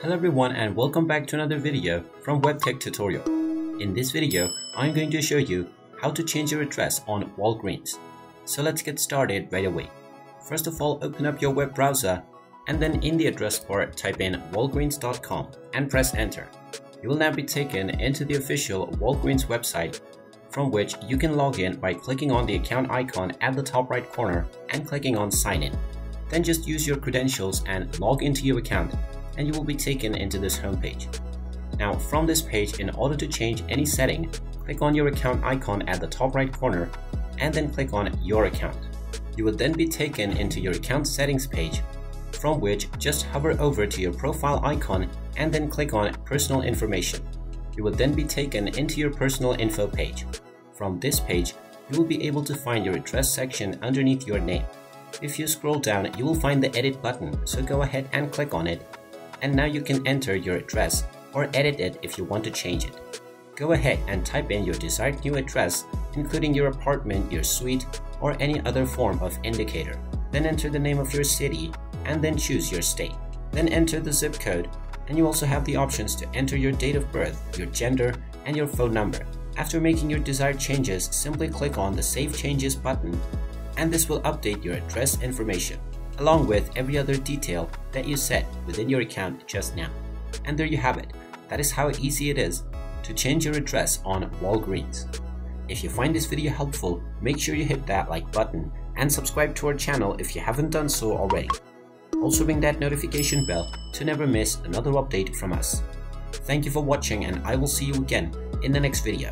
Hello everyone and welcome back to another video from WebTech Tutorial. In this video, I'm going to show you how to change your address on Walgreens. So let's get started right away. First of all, open up your web browser and then in the address bar type in walgreens.com and press enter. You will now be taken into the official Walgreens website from which you can log in by clicking on the account icon at the top right corner and clicking on sign in. Then just use your credentials and log into your account and you will be taken into this homepage. Now from this page, in order to change any setting, click on your account icon at the top right corner and then click on your account. You will then be taken into your account settings page from which just hover over to your profile icon and then click on personal information. You will then be taken into your personal info page. From this page, you will be able to find your address section underneath your name. If you scroll down, you will find the edit button, so go ahead and click on it. And now you can enter your address or edit it if you want to change it. Go ahead and type in your desired new address, including your apartment, your suite, or any other form of indicator. Then enter the name of your city and then choose your state. Then enter the zip code and you also have the options to enter your date of birth, your gender, and your phone number. After making your desired changes, simply click on the Save Changes button and this will update your address information, along with every other detail that you set within your account just now. And there you have it. That is how easy it is to change your address on Walgreens. If you find this video helpful, make sure you hit that like button and subscribe to our channel if you haven't done so already. Also ring that notification bell to never miss another update from us. Thank you for watching and I will see you again in the next video.